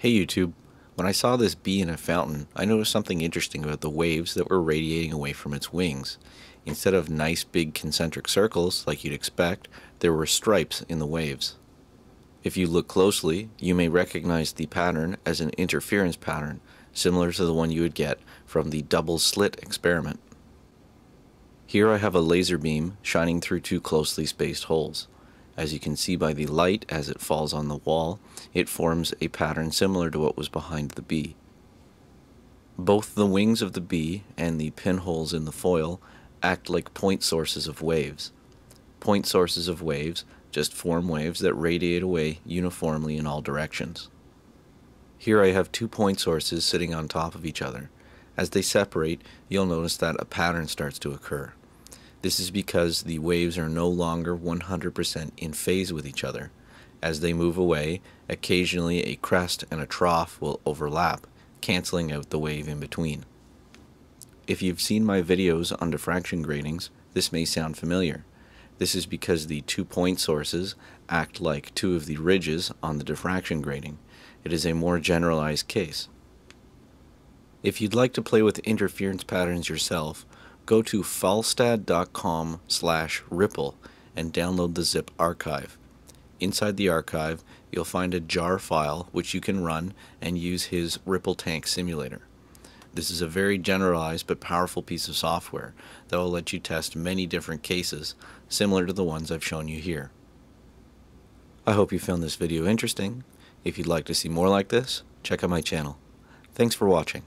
Hey YouTube, when I saw this bee in a fountain, I noticed something interesting about the waves that were radiating away from its wings. Instead of nice big concentric circles like you'd expect, there were stripes in the waves. If you look closely, you may recognize the pattern as an interference pattern, similar to the one you would get from the double slit experiment. Here I have a laser beam shining through two closely spaced holes. As you can see by the light as it falls on the wall, it forms a pattern similar to what was behind the bee. Both the wings of the bee and the pinholes in the foil act like point sources of waves. Point sources of waves just form waves that radiate away uniformly in all directions. Here I have two point sources sitting on top of each other. As they separate, you'll notice that a pattern starts to occur. This is because the waves are no longer 100% in phase with each other. As they move away, occasionally a crest and a trough will overlap, canceling out the wave in between. If you've seen my videos on diffraction gratings, this may sound familiar. This is because the two point sources act like two of the ridges on the diffraction grating. It is a more generalized case. If you'd like to play with interference patterns yourself, go to falstad.com slash ripple and download the zip archive. Inside the archive, you'll find a jar file which you can run and use his Ripple Tank simulator. This is a very generalized but powerful piece of software that will let you test many different cases, similar to the ones I've shown you here. I hope you found this video interesting. If you'd like to see more like this, check out my channel. Thanks for watching.